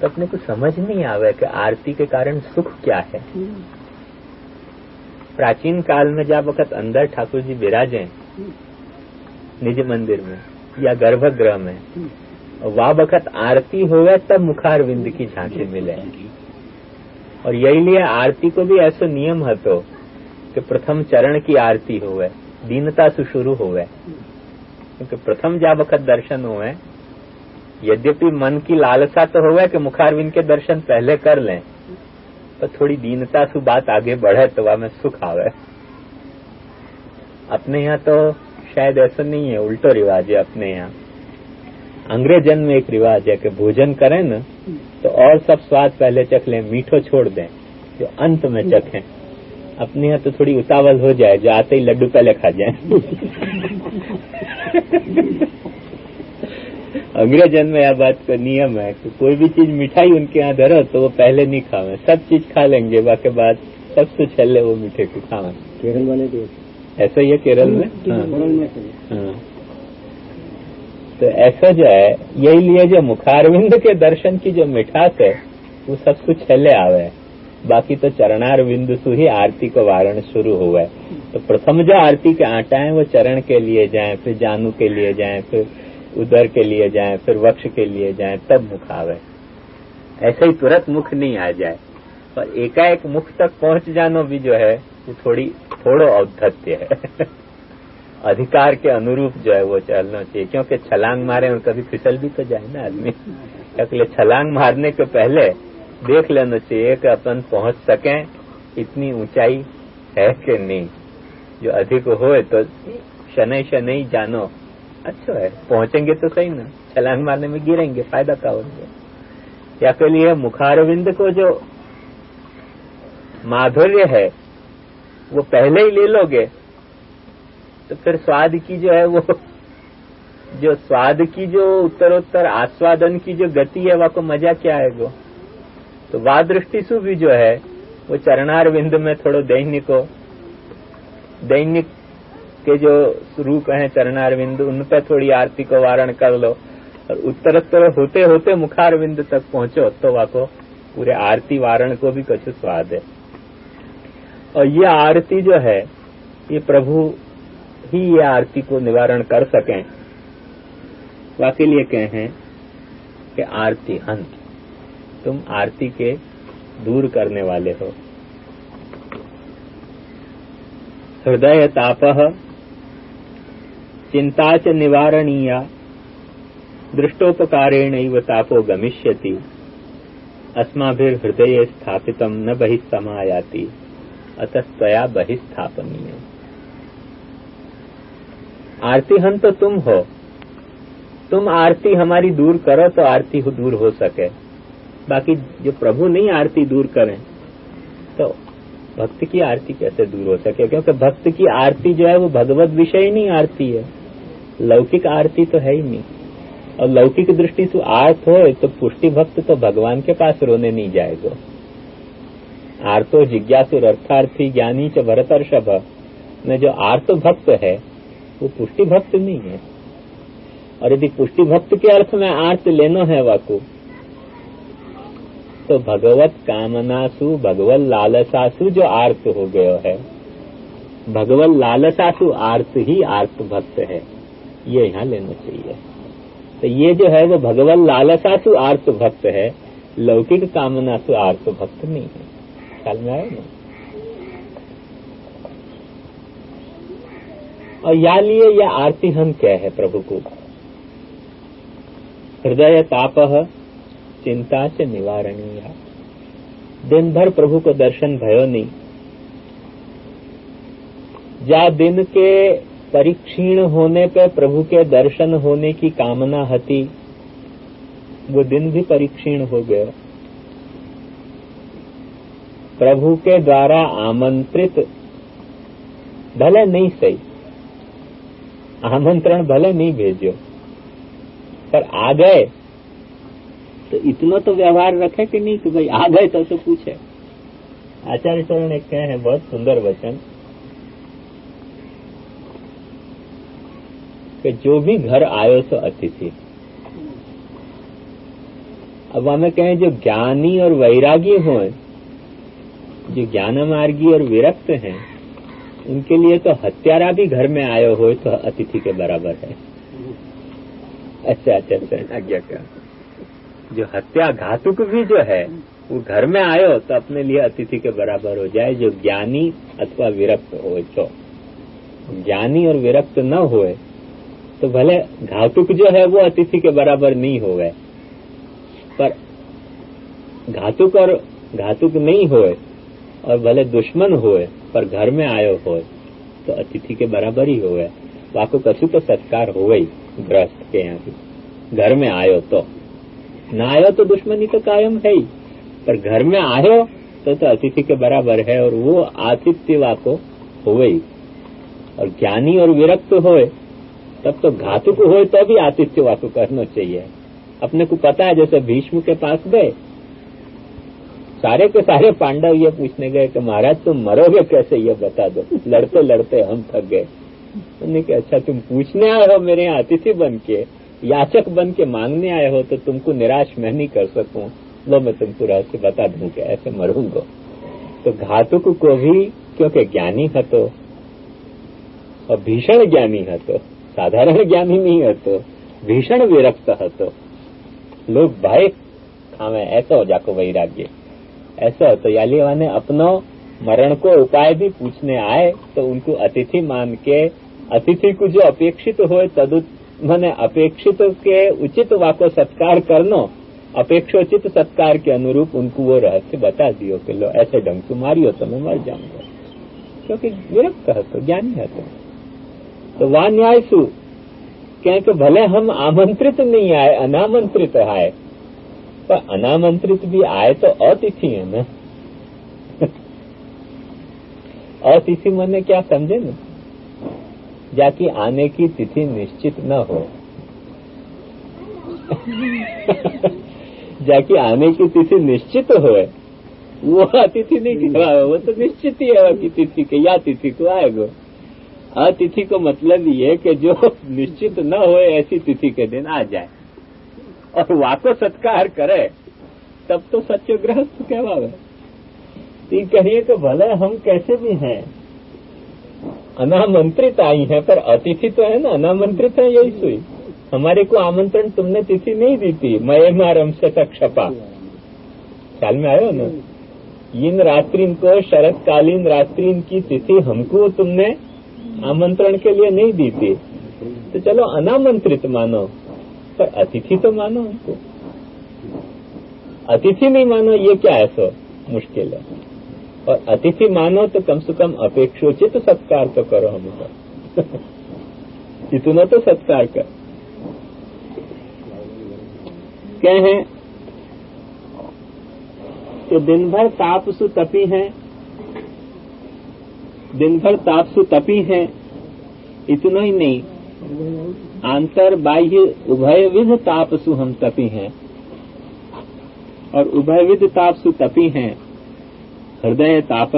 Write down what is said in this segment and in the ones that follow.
तो अपने को समझ नहीं आवे कि आरती के कारण सुख क्या है। प्राचीन काल में जब वक्त अंदर ठाकुर जी विराजे निज मंदिर में या गर्भगृह में वह वक्त आरती होवे तब मुखार विंद की झांकी मिले। और यही लिए आरती को भी ऐसा नियम है तो कि प्रथम चरण की आरती होवे, दीनता से शुरू होवे। क्योंकि प्रथम जा वक्त दर्शन हुए यद्यपि मन की लालसा तो होगा कि मुखारविंद के दर्शन पहले कर लें तो थोड़ी दीनता से बात आगे बढ़े तो वह में सुख आवे। अपने यहाँ तो शायद ऐसा नहीं है, उल्टो रिवाज है अपने यहाँ। अंग्रेजन में एक रिवाज है कि भोजन करें न तो और सब स्वाद पहले चख लें, मीठो छोड़ दें, जो अंत में चखें। अपने यहाँ तो थोड़ी उतावल हो जाए जो आते ही लड्डू पहले खा जाए। अंग्रेजन में यह बात का नियम है कि कोई भी चीज़ मिठाई उनके यहाँ धरो तो वो पहले नहीं खावे। सब चीज़ खा लेंगे बाकी बाद सबसे छले वो मीठे को खावे। केरल वाले भी ऐसा ही है केरल में? हाँ, केरल में हाँ। तो ऐसा जो है यही लिए जो मुखारविंद के दर्शन की जो मिठास है वो सब कुछ छले आवे। बाकी तो चरणार बिंदु से ही आरती को वारण शुरू हुआ है। तो प्रथम जो आरती के आटा है वो चरण के लिए जाए फिर जानू के लिए जाए फिर उदर के लिए जाए, फिर वक्ष के लिए जाए, तब मुख आवे। ऐसे ही तुरंत मुख नहीं आ जाए। पर एकाएक मुख तक पहुँच जाना भी जो है वो थोड़ी, थोड़ो औद्धत्य है। अधिकार के अनुरूप जो है वो चलना चाहिए, क्योंकि छलांग मारे और कभी फिसल भी तो जाए ना आदमी। इसलिए छलांग मारने के पहले देख लेना चाहिए कि अपन पहुँच सकें, इतनी ऊंचाई है कि नहीं। जो अधिक हो तो शनै शनै जानो। अच्छा है, पहुँचेंगे तो सही ना। छलांग मारने में गिरेंगे, फ़ायदा क्या हो गया या के लिए मुखारविंद को जो माधुर्य है, वो पहले ही ले लोगे तो फिर स्वाद की जो है वो, जो स्वाद की जो उत्तरोत्तर, आस्वादन की जो गति है वह को मज़ा क्या है वो? तो वा दृष्टि से भी जो है, वो चरणार बिंद में थोड़ो दैनिक हो दैनिक के जो रूप है चरणार बिंदु उन पर थोड़ी आरती को वारण कर लो। और उत्तरोत्तर होते होते मुखार बिंद तक पहुंचो तो वह को पूरे आरती वारण को भी कुछ स्वाद है। और ये आरती जो है, ये प्रभु ही ये आरती को निवारण कर सकें। वाके लिए कहें कि आरती हंत, तुम आरती के दूर करने वाले हो। हृदय ताप चिंता च निवारणीया। दृष्टोपकारेण तापो गमिष्यति। अस्माभिर्हृदये स्थापितम न बहिस्तमायाति अतस्तया बहिस्थापनीय। आरती हन तो तुम हो। तुम आरती हमारी दूर करो तो आरती दूर हो सके। बाकी जो प्रभु नहीं आरती दूर करें तो भक्त की आरती कैसे दूर हो सके? क्योंकि भक्त की आरती जो है वो भगवत विषय नहीं आरती है। लौकिक आरती तो है ही नहीं। और लौकिक दृष्टि से आर्थ हो तो पुष्टि भक्त तो भगवान के पास रोने नहीं जाएगा। आर्तो जिज्ञासु अर्थार्थी ज्ञानी च भरतर्षभ में जो आर्त भक्त है, वो पुष्टि भक्त नहीं है। और यदि पुष्टि भक्त के अर्थ में आर्त लेना है वाकु तो भगवत कामनासु, भगवत लालसासु जो आर्त हो गयो है, भगवत लालसासु आर्त ही आर्त भक्त है। ये यहाँ लेना चाहिए। तो ये जो है वो भगवत लालसासु आर्त भक्त है, लौकिक कामना कामनासु आर्त भक्त नहीं है। ख्याल में आया ना और या लिए यह आरती हम क्या है प्रभु को? हृदय ताप चिंता से निवारणीय। दिन भर प्रभु को दर्शन भयो नहीं। जा दिन के परिक्षीण होने पे प्रभु के दर्शन होने की कामना हती वो दिन भी परिक्षीण हो गया। प्रभु के द्वारा आमंत्रित भले नहीं सही आमंत्रण भले नहीं भेजो पर आ गए। तो इतना तो व्यवहार रखे कि नहीं कि भाई आ गए तो तो पूछे। आचार्य चरण एक कहे हैं बहुत सुंदर वचन। जो भी घर आयो सो अतिथि। अब हमें कहें, जो ज्ञानी और वैरागी हो, जो ज्ञान मार्गी और विरक्त हैं, उनके लिए तो हत्यारा भी घर में आयो हो तो अतिथि के बराबर है। अच्छा अच्छा अच्छा। आज्ञा क्या जो हत्या घातुक भी जो है, वो घर में आयो तो अपने लिए अतिथि के बराबर हो जाए, जो ज्ञानी अथवा विरक्त हो तो ज्ञानी और विरक्त न होए तो भले घातुक जो है वो अतिथि के बराबर नहीं हो गए पर घातुक और घातुक नहीं होए और भले दुश्मन होए, पर घर में आयो होए तो अतिथि के बराबर ही हो गए वाको कछु तो सत्कार हो गई ग्रस्त के यहाँ घर में आयो तो। न आयो तो दुश्मनी तो कायम है ही, पर घर में आयो तो तो अतिथि के बराबर है और वो आतिथ्य वाको हो गई और ज्ञानी और विरक्त होए तब तो घातुक होए तो भी आतिथ्य वाको करना चाहिए। अपने को पता है, जैसे भीष्म के पास गए। सारे के सारे पांडव ये पूछने गए कि महाराज, तुम मरोगे कैसे? ये बता दो। लड़ते लड़ते हम थक गए। उन्होंने कहा अच्छा तुम पूछने आए हो मेरे यहाँ, अतिथि बन के, याचक बन के मांगने आए हो तो तुमको निराश मैं नहीं कर सकूँ। लो, मैं तुमको रहस्य बता दूँ कि ऐसे मरूँगा। तो घातुक को भी, क्योंकि ज्ञानी है तो और भीषण ज्ञानी है तो साधारण ज्ञानी नहीं है तो भीषण विरक्त है तो लोग भय खावे ऐसा हो जाको वैराग्य। ऐसा हो तो यालीवा ने अपनो मरण को उपाय भी पूछने आए तो उनको अतिथि मान के अतिथि को जो अपेक्षित हो तद मैंने अपेक्षित के उचित वाको सत्कार करनो अपेक्षोचित सत्कार के अनुरूप उनको वो रहस्य बता दियो कि लो ऐसे ढंग से मारियो तो मैं मर जाऊँगा। क्योंकि विरक्त है तो ज्ञानी है तो, तो वह न्याय सु कहें कि भले हम आमंत्रित नहीं आए, अनामंत्रित आए, पर अनामंत्रित भी आए तो अतिथि है ना। अतिथि मैंने क्या समझे ना? जाकि आने की तिथि निश्चित न हो। जाकि आने की तिथि निश्चित हो। वो अतिथि नहीं कहवा वो तो निश्चित ही है कि तिथि के या तिथि को आएगा। अतिथि को मतलब ये कि जो निश्चित न हो ऐसी तिथि के दिन आ जाए। और वाको सत्कार करे, तब तो सच्चे गृहस्थ कहवावे तो कहिए कि भले हम कैसे भी हैं, अनामंत्रित आई है, पर अतिथि तो है ना, अनामंत्रित है यही सुई। हमारे को आमंत्रण तुमने तिथि नहीं दी थी, मय मारम से क्षपा ख्याल में आयो ना? इन रात्रि को शरतकालीन रात्रि की तिथि हमको तुमने आमंत्रण के लिए नहीं दी थी तो चलो अनामंत्रित मानो, पर अतिथि तो मानो हमको अतिथि नहीं मानो, ये क्या है सो? मुश्किल है। और अतिथि मानो तो कम से कम अपेक्षोचित तो सत्कार तो करो हमको। इतना तो सत्कार कर। क्या है तो दिन भर तापसु तपी है दिन भर तापसु तपी है, इतना ही नहीं, आंतर बाह्य उभय विध तापसु हम तपी हैं। और उभय विध तापसु तपी हैं, हृदय ताप,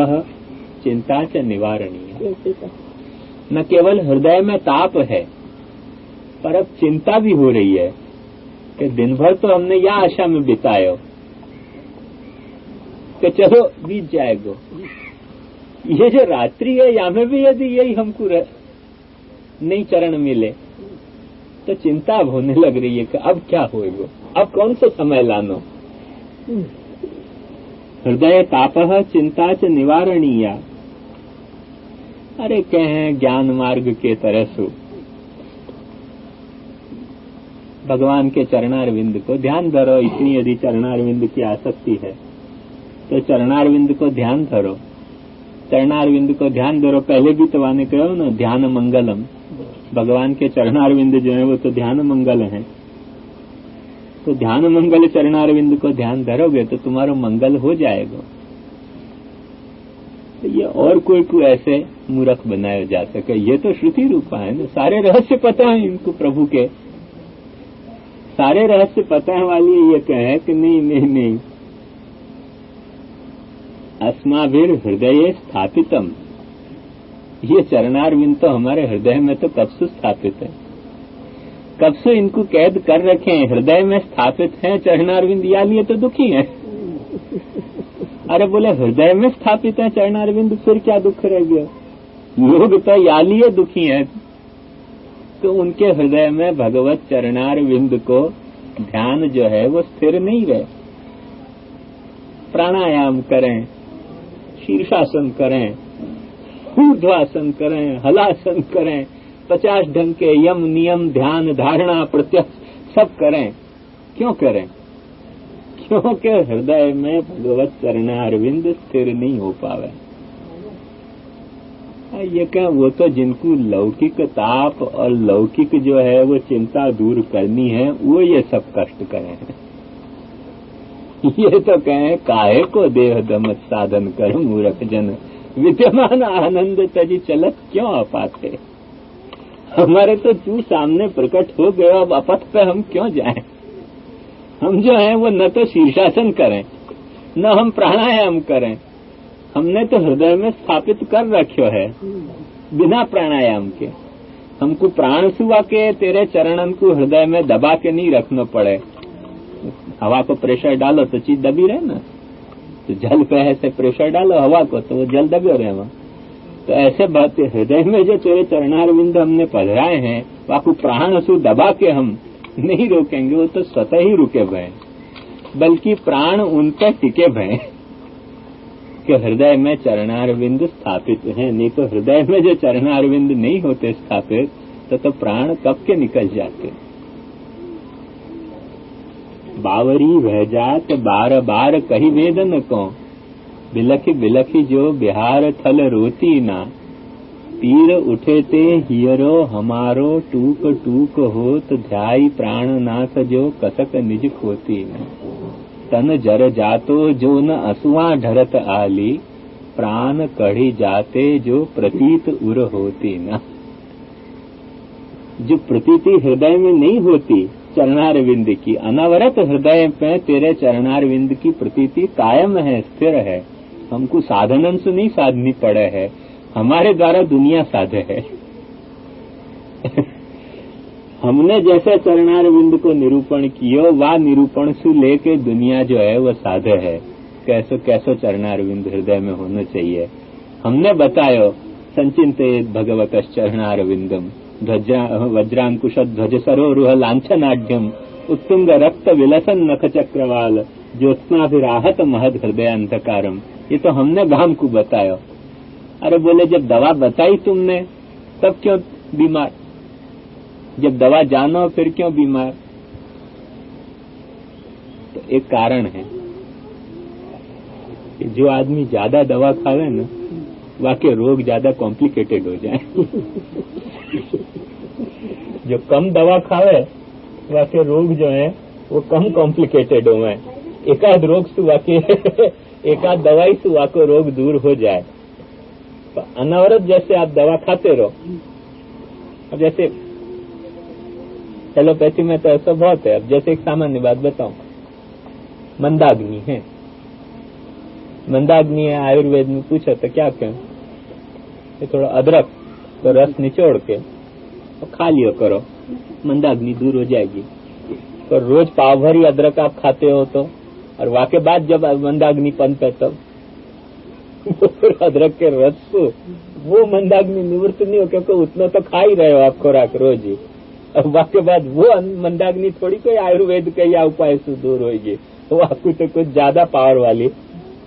चिंता च निवारणीय। न केवल हृदय में ताप है, पर अब चिंता भी हो रही है कि दिन भर तो हमने यह आशा में बितायो कि चलो बीत जाएगा। ये जो रात्रि है या में भी यदि यही हमको नहीं चरण मिले तो चिंता अब होने लग रही है कि अब क्या होएगा? अब कौन सा समय लानो? हृदय ताप चिंता च निवारणीय। अरे कहे ज्ञान मार्ग के तरह सु भगवान के चरणारविंद को ध्यान धरो इतनी यदि चरणारविंद की आसक्ति है तो चरणारविंद को ध्यान धरो। चरणारविंद को ध्यान धरो पहले भी तो वाने कहो ना, ध्यान मंगलम। भगवान के चरणारविंद जो है, वो तो ध्यान मंगल है। तो ध्यान मंगल, चरणारविंद को ध्यान धरोगे तो तुम्हारा मंगल हो जाएगा। तो ये और कोई को ऐसे मूर्ख बनाया जा सके। ये तो श्रुति रूपा है ना, सारे रहस्य पता है इनको प्रभु के। सारे रहस्य पता है वाली ये कहे कि नहीं नहीं नहीं। अस्माभिर हृदय स्थापितम। ये चरणारविंद तो हमारे हृदय में तो कब से स्थापित है। कब से इनको कैद कर रखे हैं, हृदय में स्थापित हैं, चरणारविंद, या लिए तो दुखी हैं। अरे बोले, हृदय में स्थापित है चरणारविंद, फिर क्या दुख रह गया? लोग तो या लिए दुखी हैं। तो उनके हृदय में भगवत चरणारविंद को ध्यान जो है, वो स्थिर नहीं रहे। प्राणायाम करें। शीर्षासन करें, ऊर्ध्वासन करें, हलासन करें, पचास ढंग के यम नियम, ध्यान, धारणा, प्रत्यक्ष सब करें। क्यों करें? क्योंकि हृदय में भगवत चरणारविंद स्थिर नहीं हो पावे। ये क्या, वो तो जिनको लौकिक ताप और लौकिक जो है, वो चिंता दूर करनी है, वो ये सब कष्ट करें। ये तो कहें, काहे को देह दम साधन कर मूर्ख जन? विद्यमान आनंद तजी चलत क्यों अपाते? हमारे तो तू सामने प्रकट हो गया अब अपथ पे हम क्यों जाएँ? हम जो है, वो न तो शीर्षासन करें, न हम प्राणायाम करें। हमने तो हृदय में स्थापित कर रखो है, बिना प्राणायाम के। हमको प्राण सुवा के तेरे चरणन को हृदय में दबा के नहीं रखना पड़े। हवा को प्रेशर डालो तो चीज़ दबी रहे ना। तो जल पे ऐसे प्रेशर डालो, हवा को तो वो जल दबे रहे वहाँ। तो ऐसे बात हृदय में जो तेरे चरणारविंद हमने पधराए हैं वाकू प्राण सु दबा के हम नहीं रोकेंगे, वो तो स्वतः ही रुके भय बल्कि प्राण उन पर टिके भय कि हृदय में चरणारविंद स्थापित है। नहीं तो हृदय में जो चरणारविंद नहीं होते स्थापित तो तो प्राण कब के निकल जाते बावरी वह जात, बार बार कही वेदन को। बिलखी बिलखी जो बिहार थल रोती ना। तीर उठे ते हियरो हमारो टूक टूक होत ध्याई प्राण नाथ जो कसक निज खोती न। तन जर जातो जो न असुआ ढरत आली। प्राण कढ़ी जाते जो प्रतीत उर होती न। जो प्रतीति हृदय में नहीं होती चरणारविंद की। अनवरत हृदय में तेरे चरणारविंद की प्रतीति कायम है, स्थिर है। हमको साधनन से नहीं साधनी पड़े है। हमारे द्वारा दुनिया साधे है। हमने जैसे चरणारविंद को निरूपण कियो, वा निरूपण से लेके दुनिया जो है वो साधे है। कैसो कैसो चरणारविंद हृदय में होना चाहिए। हमने बतायो संचिंत भगवत चरणारविंदम। वज्रांकुश ध्वज सरोह लाछनाढ़ उत्तुंग रक्त विलसन नख चक्रवाल। ज्योत्नाभिराहत महद हृदय अंधकारम ये तो हमने गाँव को बताया। अरे बोले, जब दवा बताई तुमने, तब क्यों बीमार? जब दवा जानो, फिर क्यों बीमार? तो एक कारण है कि जो आदमी ज़्यादा दवा खावे ना वाके रोग ज़्यादा कॉम्प्लिकेटेड हो जाए। जो कम दवा खावे वाके रोग जो है, वो कम कॉम्प्लिकेटेड हो एकाध रोग से वाके एकाध दवाई से वाको रोग दूर हो जाए। तो अनवरत जैसे आप दवा खाते रहो। अब जैसे, एलोपैथी में तो ऐसा बहुत है। अब जैसे एक सामान्य बात बताऊँ, मंदाग्नि है। मंदाग्नि है, आयुर्वेद में पूछा तो क्या कहें? थोड़ा अदरक तो रस निचोड़ के और खा लियो करो मंदाग्नि दूर हो जाएगी तो रोज पाव भरी अदरक आप खाते हो तो और वाके बाद जब मंदाग्नि पनपे तब तो अदरक के रस को वो मंदाग्नि निवृत्त नहीं हो क्योंकि उतना तो खा ही रहे हो आप खुराक रोज ही और वाके बाद वो मंदाग्नि थोड़ी कोई आयुर्वेद के या उपाय से दूर होगी वो आपको तो कुछ ज़्यादा पावर वाली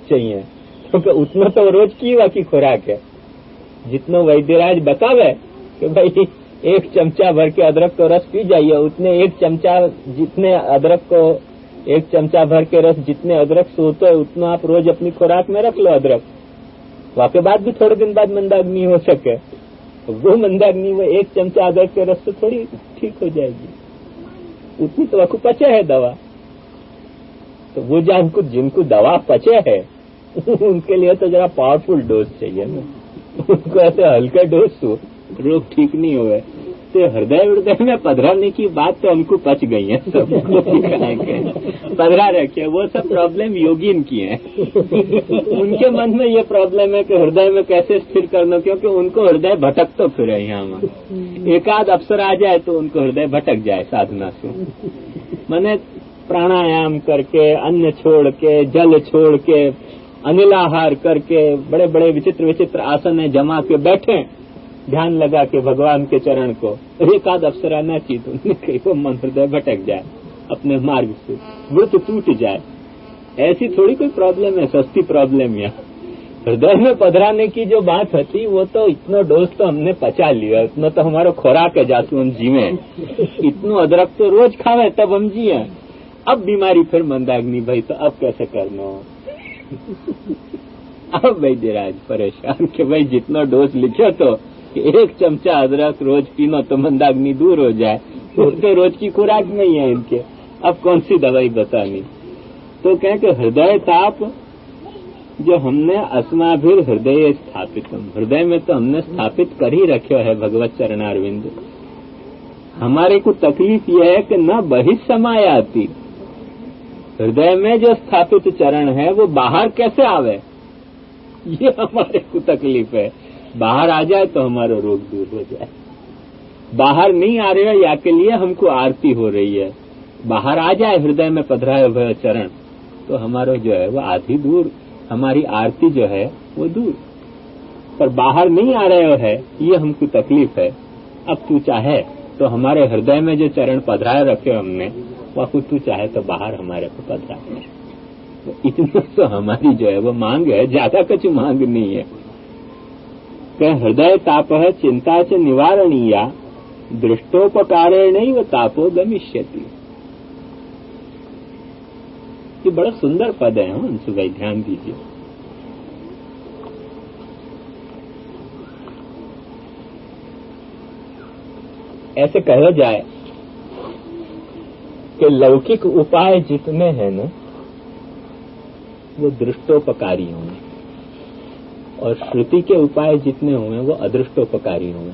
चाहिए क्योंकि उतना तो रोज की वाकी खुराक है जितना वैद्यराज बतावे कि भाई, एक चमचा भर के अदरक को रस पी जाइए, उतने एक चमचा जितने अदरक को, एक चमचा भर के रस जितने अदरक से होते है उतना आप रोज अपनी खुराक में रख लो अदरक। वाके बाद भी थोड़े दिन बाद मंदाग्नि हो सके। तो वो मंदाग्नि, वो एक चमचा अदरक के रस से थोड़ी ठीक हो जाएगी। उतनी तो आपको पचे है दवा। तो वो जिनको जिनको दवा पचे है, उनके लिए तो जरा पावरफुल डोज चाहिए ना। उनको ऐसे हल्का डोज तो रोग ठीक नहीं हुए तो हृदय हृदय में पधराने की बात तो हमको पच गई है सबको पधरा रखे वो सब प्रॉब्लम योगीन की है। उनके मन में ये प्रॉब्लम है कि हृदय में कैसे स्थिर करना, क्योंकि उनको हृदय भटक तो फिर यहाँ एकाध अवसर आ जाए तो उनको हृदय भटक जाए साधना से। मैंने प्राणायाम करके, अन्न छोड़ के, जल छोड़ के अनिलाहार करके बड़े बड़े विचित्र विचित्र आसन जमा के बैठे, ध्यान लगा के भगवान के चरण को एक आध अवसर आना चाहिए तो उन्हें वो मन हृदय भटक जाए, अपने मार्ग से व्रत टूट जाए। ऐसी थोड़ी कोई प्रॉब्लम है, सस्ती प्रॉब्लम यहाँ हृदय में पधराने की जो बात होती वो तो इतना डोज तो हमने पचा लिया, इतना तो हमारा खुराक है जासू हम जीवे। इतनो अदरक तो रोज खावे, तब हम जिये अब बीमारी फिर मंदाग्नि, भाई तो अब कैसे करना? अब वैद्यराज परेशान कि भाई जितना डोज लिखे तो एक चमचा अदरक रोज पीनो तो मंदाग्नि दूर हो जाए। तो रोज की खुराक नहीं है इनके। अब कौन सी दवाई बतानी? तो कहें कि हृदय ताप, जो हमने अस्माभिर हृदय स्थापित हृदय में तो हमने स्थापित कर ही रखे है भगवत चरणारविंद। हमारे को तकलीफ़ यह है कि न बहिः आती हृदय में जो स्थापित चरण है, वो बाहर कैसे आवे? ये हमारे को तकलीफ़ है। बाहर आ जाए तो हमारा रोग दूर हो जाए। बाहर नहीं आ रहे या के लिए हमको आरती हो रही है। बाहर आ जाए, हृदय में पधराए हुए चरण तो हमारा जो है, वो आधी दूर, हमारी आरती जो है, वो दूर। पर बाहर नहीं आ रहे है, ये हमको तकलीफ़ है। अब तू चाहे तो हमारे हृदय में जो चरण पधराए रखे हमने वह तू चाहे तो बाहर हमारे को पधराए तो इतना तो हमारी जो है वो मांग है ज़्यादा कुछ मांग नहीं है। कह हृदय ताप है चिंता से निवारणीया दृष्टोपकारेण वो तापो गमिष्यति। ये बड़ा सुंदर पद है अंशु हाँ, भाई ध्यान दीजिए। ऐसे कहा जाए कि लौकिक उपाय जितने हैं ना, वो दृष्टोपकारी होंगे। और श्रुति के उपाय जितने हुए वो अदृष्टोपकारी हुए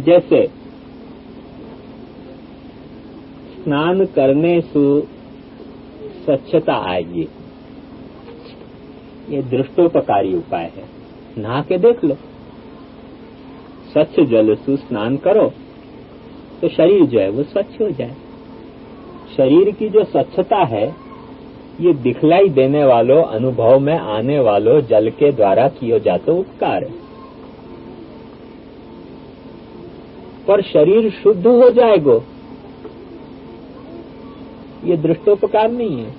जैसे, स्नान करने से स्वच्छता आएगी। ये दृष्टोपकारी उपाय है। नहा के देख लो। स्वच्छ जल से स्नान करो तो शरीर जो है वो स्वच्छ हो जाए। शरीर की जो स्वच्छता है, ये दिखलाई देने वालों, अनुभव में आने वालों जल के द्वारा किए जाते उपकार है। पर शरीर शुद्ध हो जाएगा, ये दृष्टोपकार नहीं है।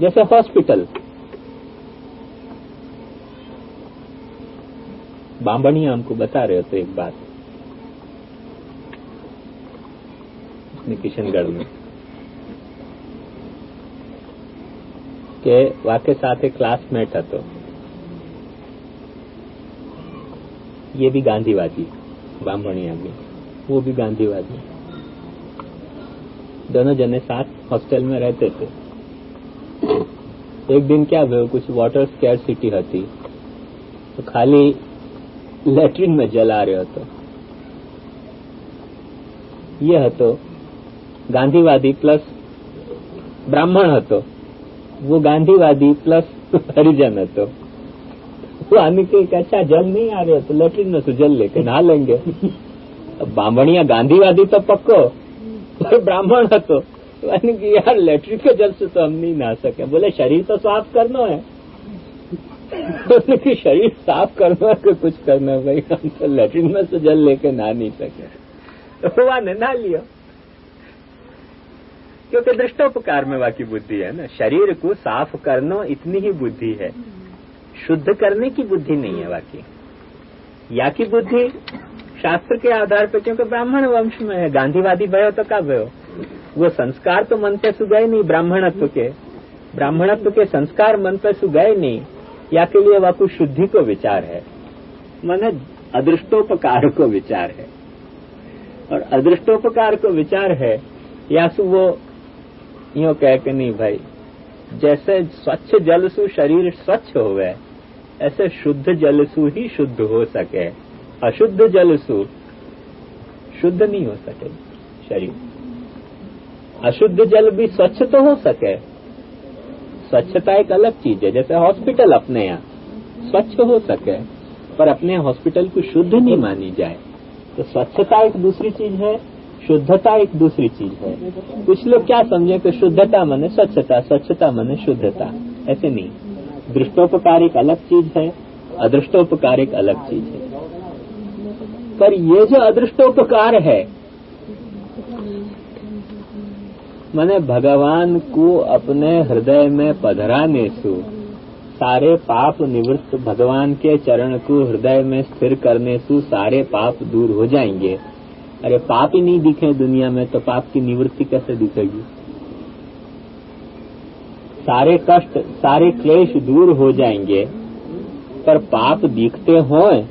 जैसे हॉस्पिटल बांबणिया हमको बता रहे थे एक बात किशनगढ़ में के वाके साथ एक क्लासमेट હતો ये भी गांधीवादी बामणिया भी वो भी गांधीवादी दोनों जने साथ हॉस्टल में रहते थे एक दिन क्या हुआ कुछ वाटर स्केयर सिटी હતી तो खाली लेट्रिन में जल आ रहे હતો ये હતો ગાંધીવાદી પ્લસ બ્રાહ્મણ હતો वो गांधीवादी प्लस हरिजन है तो वो आने के अच्छा जल नहीं आ रहे तो लेटरिन में से जल लेके नहा लेंगे बामणिया गांधीवादी तो पक्को और ब्राह्मण है तो यानी कि यार लेटरिन के जल से तो हम नहीं नहा सके बोले शरीर तो साफ करना है कि शरीर साफ़ करना कि कुछ करना भाई। हम तो लेटरिन में से जल लेके नहा नहीं सके। तो वहाँ नहा लिया। क्योंकि दृष्टोपकार में वाकी बुद्धि है ना। शरीर को साफ़ करना इतनी ही बुद्धि है। शुद्ध करने की बुद्धि नहीं है वाकी। या की बुद्धि? शास्त्र के आधार पर, क्योंकि ब्राह्मण वंश में है। गांधीवादी भयो तो का भयो? वो संस्कार तो मन पे सुगए नहीं, ब्राह्मणत्व के। ब्राह्मणत्व के संस्कार मन पे सुगए नहीं। या के लिए वाकु शुद्धि को विचार है, मन अदृष्टोपकार को विचार है। और अदृष्टोपकार को विचार है, या सु वो यो कह के नहीं भाई, जैसे स्वच्छ जल सु शरीर स्वच्छ हो गए ऐसे शुद्ध जल सु ही शुद्ध हो सके। अशुद्ध जल सु शुद्ध नहीं हो सके शरीर। अशुद्ध जल भी स्वच्छ तो हो सके स्वच्छता एक अलग चीज़ है, जैसे हॉस्पिटल अपने यहाँ। स्वच्छ हो सके, पर अपने हॉस्पिटल को शुद्ध नहीं मानी जाए। तो स्वच्छता एक दूसरी चीज़ है, शुद्धता एक दूसरी चीज़ है। कुछ लोग क्या समझे कि शुद्धता मने स्वच्छता स्वच्छता मने शुद्धता? ऐसे नहीं। दृष्टोपकार एक अलग चीज़ है, अदृष्टोपकार एक अलग चीज़ है। पर ये जो अदृष्टोपकार है मैंने भगवान को अपने हृदय में पधराने से। सारे पाप निवृत्त भगवान के चरण को हृदय में स्थिर करने से सारे पाप दूर हो जाएँगे। अरे पाप ही नहीं दिखे दुनिया में तो पाप की निवृत्ति कैसे दिखेगी? सारे कष्ट, सारे क्लेश दूर हो जाएँगे, पर पाप दिखते हो।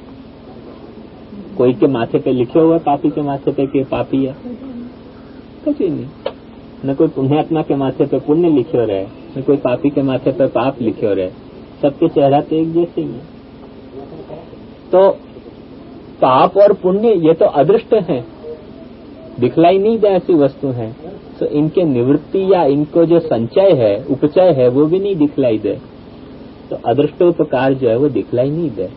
कोई के माथे पे लिखे हुए पापी के माथे पे कि पापी है? कुछ नहीं। न कोई पुण्यात्मा के माथे पे पुण्य लिखे रहे, न कोई पापी के माथे पे पाप लिखे रहे, सबके चेहरा तो एक जैसे ही है। तो पाप और पुण्य, ये तो अदृष्ट है। दिखलाई नहीं दे ऐसी वस्तु है। तो इनके निवृत्ति या इनको जो संचय है, उपचय है, वो भी नहीं दिखलाई दे। तो अदृष्टोपकार जो है, वो दिखलाई नहीं दे।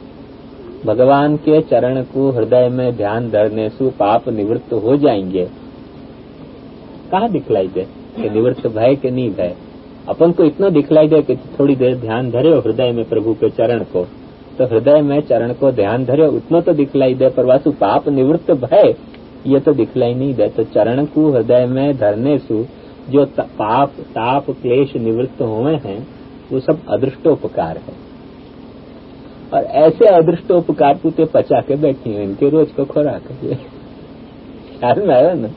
भगवान के चरण को हृदय में ध्यान धरने से पाप निवृत्त हो जाएँगे। कहा दिखलाई दे? कि निवृत्त भय के नहीं भय अपन को इतना दिखलाई दे कि थोड़ी देर ध्यान धरे हृदय में प्रभु के चरण को। तो हृदय में चरण को ध्यान धरे, उतना तो दिखलाई दे, पर वासु पाप, निवृत्त भय, ये तो दिखलाई नहीं दे। तो चरण को हृदय में धरने से जो पाप, ताप, क्लेश, निवृत्त हुए हैं, वो सब अदृष्टोपकार है। और ऐसे अदृष्टोपकार को पचा के बैठी हुई इनके रोज को खुराक है। ख्याल में आया ना?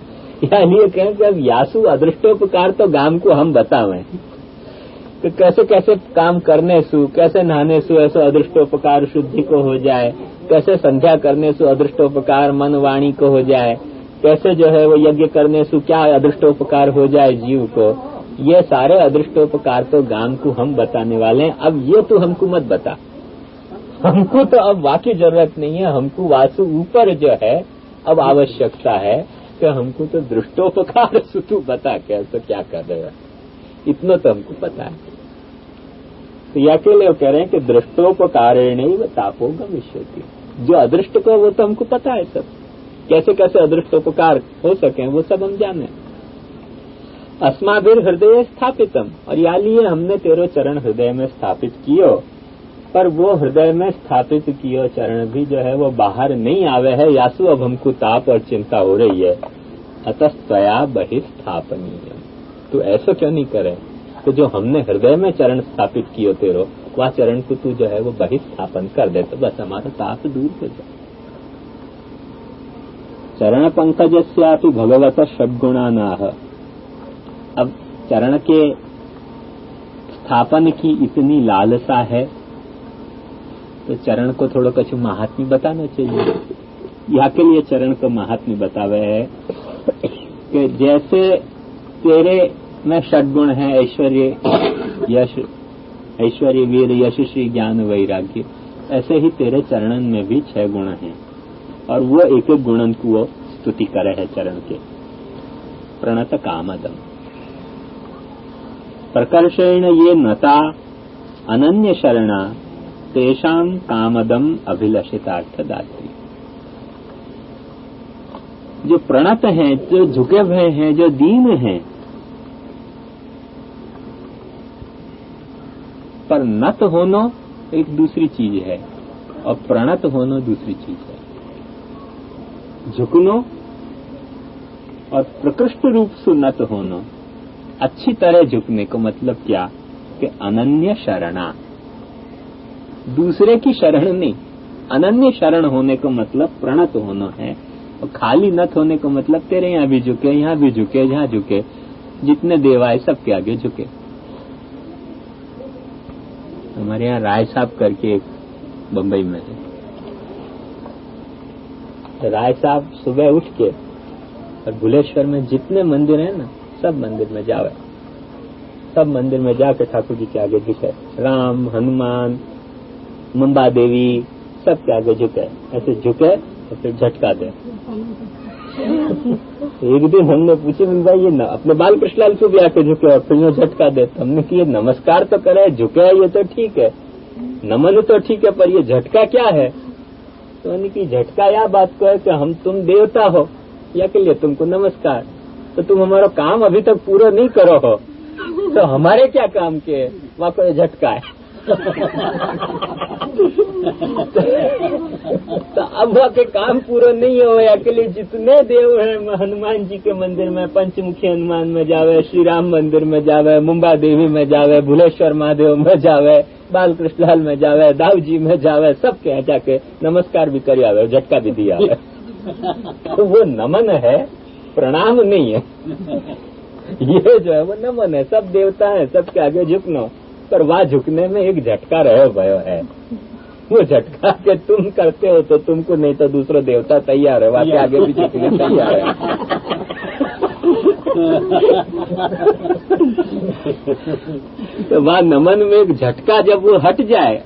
यानी ये कहें कि अब यासु अदृष्टोपकार तो गाँव को हम बतावे। तो कैसे कैसे काम करने सु, कैसे नहाने सु ऐसे अदृष्टोपकार शुद्धि को हो जाए? कैसे संध्या करने से अदृष्टोपकार मन वाणी को हो जाए? कैसे जो है वो यज्ञ करने से क्या अदृष्टोपकार हो जाए जीव को? ये सारे अदृष्टोपकार तो गाँव को हम बताने वाले हैं। अब ये तो हमको मत बता। हमको तो अब वाकई ज़रूरत नहीं है। हमको वासु ऊपर जो है, अब आवश्यकता है। कि हमको तो दृष्टोपकार तू बता कैसे क्या कर रहे हो? इतना तो हमको पता है तो ये अकेले कह रहे हैं कि दृष्टोपकार नहीं, वो तापो जो अदृष्ट को वो तो हमको पता है सब। कैसे कैसे अदृष्टोपकार हो सके वो सब हम जाने। अस्माभिर हृदय स्थापितम, और या लिए हमने तेरो चरण हृदय में स्थापित कियो। पर वो हृदय में स्थापित कियो चरण भी जो है वो बाहर नहीं आवे है। यासु अब हमको ताप और चिंता हो रही है। अतस्तया बहिस्थापनीय। तो ऐसा क्यों नहीं करे? तो जो हमने हृदय में चरण स्थापित किए तेरो, वह चरण को तू जो है वो बहिस्थापन कर दे। तो बस हमारा ताप दूर हो जाए। चरण पंकज से भगवत षडगुणानाह। अब चरण के स्थापन की इतनी लालसा है तो चरण को थोड़ा कछु महात्म्य बताना चाहिए। या के लिए चरण को महात्म्य बतावे है कि जैसे तेरे में षडगुण है ऐश्वर्य, यश, ऐश्वर्य वीर यश श्री ज्ञान, वैराग्य, ऐसे ही तेरे चरणन में भी छह गुण हैं। और वो एक एक गुणन को स्तुति करे है चरण के। प्रणत कामदम। प्रकर्षण ये नता, अनन्य शरणा तेषाम कामदम अभिलषितार्थ दात्री जो प्रणत हैं, जो झुके हुए हैं, जो दीन हैं, पर नत होना एक दूसरी चीज़ है, और प्रणत होना दूसरी चीज़ है। झुकनो और प्रकृष्ट रूप से नत होना, अच्छी तरह झुकने को मतलब क्या? कि अनन्य शरणा। दूसरे की शरण नहीं। अनन्य शरण होने को मतलब प्रणत होना है। और खाली नत होने को मतलब तेरे यहाँ भी झुके, यहाँ भी झुके, जहाँ झुके। जितने देवाए सबके आगे झुके। हमारे यहाँ राय साहब करके एक बम्बई में है। तो राय साहब सुबह उठ के और भुलेश्वर में जितने मंदिर हैं ना, सब मंदिर में जावे सब मंदिर में जाके ठाकुर जी के आगे झुके। राम, हनुमान मुंबा देवी सब के आगे झुके। ऐसे झुके और फिर झटका दे एक दिन हमने पूछे भाई ये न, अपने बाल कृष्णलाल भी आके झुके और फिर झटका दे। हमने कि नमस्कार तो करे झुके ये तो ठीक है। नमन तो ठीक है पर ये झटका क्या है? तो यानी कि झटका या बात को है कि हम तुम देवता हो या के लिए तुमको नमस्कार। तो तुम हमारा काम अभी तक पूरा नहीं करो हो। तो हमारे क्या काम के वहाँ को झटका है? तो अब के काम पूरा नहीं हो के जितने देव हैं, हनुमान जी के मंदिर में, पंचमुखी हनुमान में जावे, श्री राम मंदिर में जावे, मुंबा देवी में जावे, भुलेश्वर महादेव में जावे बालकृष्ण लाल में जावे, दाऊ जी में जावे सबके यहाँ जाके नमस्कार भी कर आवे झटका भी दिया तो वो नमन है, प्रणाम नहीं है। ये जो है वो नमन है, सब देवता है, सबके आगे झुकना। पर वहाँ झुकने में एक झटका रहे भयो है। वो झटका के तुम करते हो तो तुमको नहीं तो दूसरा देवता तैयार है वहाँ आगे भी झुकने तैयार है। तो वहाँ नमन में एक झटका जब वो हट जाए,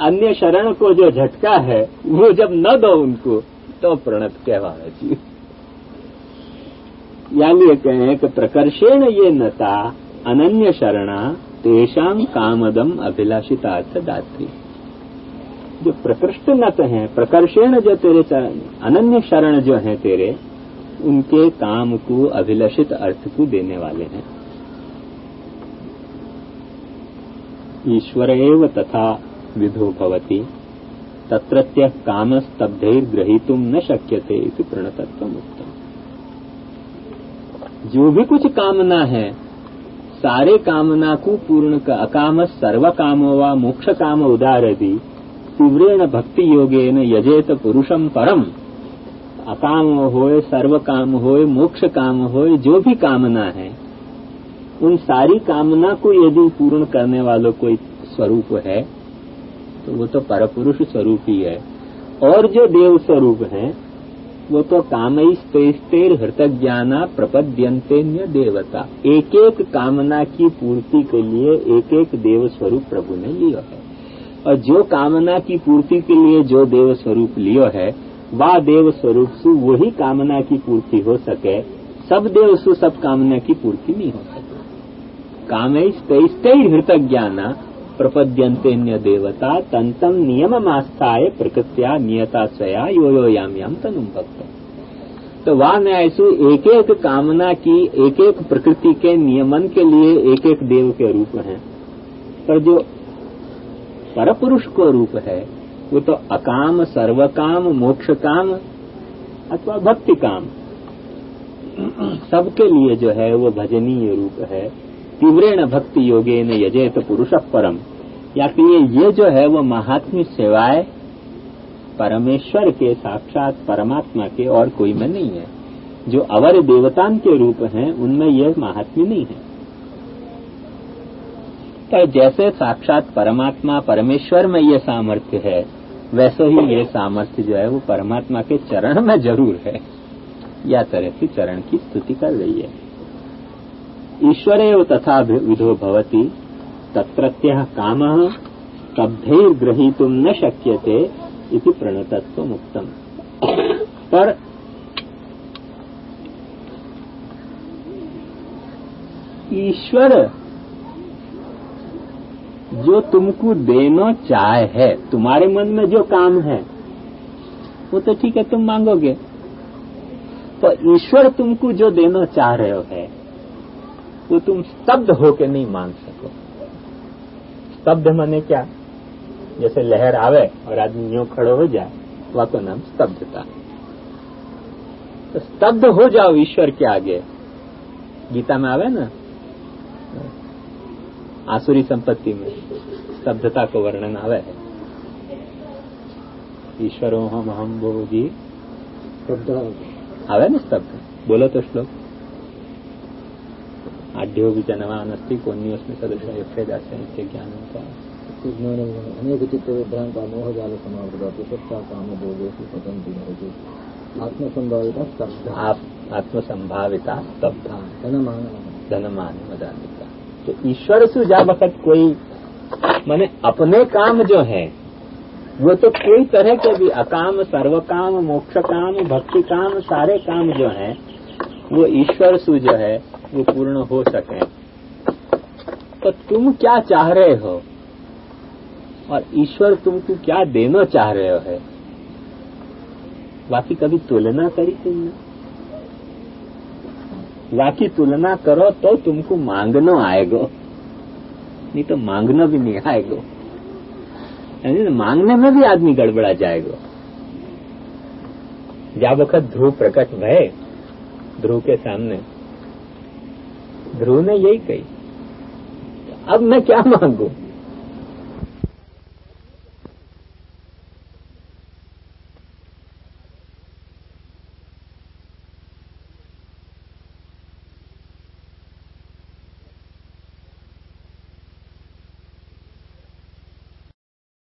अन्य शरण को जो झटका है, वो जब न दो उनको तो प्रणत कहवाना चाहिए यानी कहें कि प्रकर्षेण ये नता, अनन्य शरणा तेषाम कामदम अभिलाषितार्थ दात्री। जो प्रकृष्ट नत हैं, प्रकर्षेण जो तेरे अनन्य शरण जो है तेरे, उनके काम को अभिलषित अर्थ को देने वाले हैं। ईश्वर एव तथा विधो भवती, तत्रत्य काम स्तब्धैर्ग्रहीतुम न शक्यते इति प्रणतत्व उत्तम जो भी कुछ कामना है सारे कामना को पूर्ण का अकाम सर्व कामो व मोक्ष काम उदारती। तीव्रेण भक्ति योगेन यजेत पुरुषम परम। अकाम होए सर्व काम होए मोक्ष काम होए जो भी कामना है। उन सारी कामना को यदि पूर्ण करने वालों कोई स्वरूप है तो वो तो परपुरुष स्वरूप ही है। और जो देव स्वरूप है वो तो कामस्तेर हृत ज्ञाना प्रपद्यंतेन्य देवता एक एक कामना की पूर्ति के लिए एक एक देव स्वरूप प्रभु ने लियो है। और जो कामना की पूर्ति के लिए जो देव स्वरूप लियो है वह देव स्वरूप से वही कामना की पूर्ति हो सके। सब देव सु सब कामना की पूर्ति नहीं हो सके। कामस्तेर हृत ज्ञाना प्रपद्यंतेन्य देवता तंतम नियममास्थाय प्रकृत्या नियता स्वया यो यो याम याम तनुम भक्त। तो वह न्यायसु एक एक कामना की एक एक प्रकृति के नियमन के लिए एक एक देव के रूप हैं। पर जो परपुरुष को रूप है, वो तो अकाम, सर्वकाम मोक्ष काम अथवा भक्ति काम सबके लिए जो है वो भजनीय रूप है। तीव्रेण भक्ति योगे न यजेत पुरुष परम। या कि ये जो है वो महात्म्य सेवाए, परमेश्वर के साक्षात परमात्मा के और कोई में नहीं है। जो अवर देवतान के रूप हैं, उनमें यह महात्म्य नहीं है। तो जैसे साक्षात परमात्मा परमेश्वर में यह सामर्थ्य है, वैसे ही ये सामर्थ्य जो है वो परमात्मा के चरण में ज़रूर है। या तरह से चरण की स्तुति कर रही है। ईश्वरे तथा विधो भवती, तत्रत्य काम स्तब्धैर्ग्रहीतुम न शक्यते इति प्रणतत्व मुक्तम पर ईश्वर जो तुमको देना चाहे है, तुम्हारे मन में जो काम है, वो तो ठीक है, तुम मांगोगे। तो ईश्वर तुमको जो देना चाह रहे हो है वो तुम स्तब्ध होके नहीं मान सको। स्तब्ध माने क्या? जैसे लहर आवे और आदमी यूँ खड़ो हो जाए वह तो नाम स्तब्धता तो स्तब्ध हो जाओ ईश्वर के आगे। गीता में आवे ना? आसुरी संपत्ति में स्तब्धता को वर्णन आवे है। ईश्वरो हम हम जी आवे ना स्तब्ध? बोलो तो श्लोक। आढ़्यो भी जनवान अस्ति कोन्योस्मि सदस्य यक्षे दास्य नित्य ज्ञान का अनेक चित्त विभ्रांता मोह जाल समावृता प्रसत्ता काम भोगेशु पतंति नरके आत्मसंभाविता स्तब्ध। धनमान। धनमान तो। ईश्वर से जा वक्त कोई माने अपने काम जो है वो तो कोई तरह के भी अकाम सर्व काम मोक्ष काम भक्ति काम सारे काम जो है वो ईश्वर सु जो है, वो पूर्ण हो सके। तो तुम क्या चाह रहे हो? और ईश्वर तुमको क्या देना चाह रहे हो? है बाकी कभी तुलना करी तुमने? बाकी तुलना करो तो तुमको मांगना आएगो। नहीं तो मांगना भी नहीं आएगो। मांगने में भी आदमी गड़बड़ा जाएगा। जा वक्त ध्रुव प्रकट भय। ध्रुव के सामने। ध्रुव ने यही कही। अब मैं क्या मांगू?